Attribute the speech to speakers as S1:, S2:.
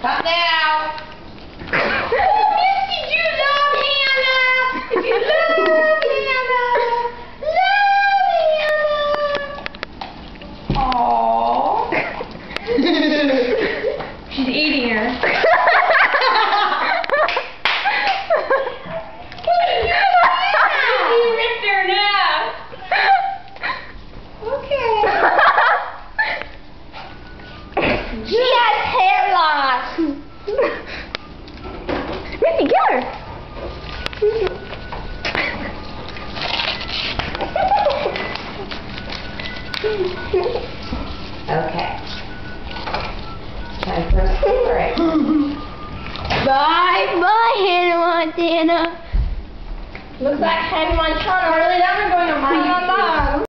S1: Come down. She has hair loss.
S2: Misty, get her.
S1: Okay. Time for a break.
S2: Bye, bye, Hannah Montana.
S1: Looks like Hannah Montana really to mind.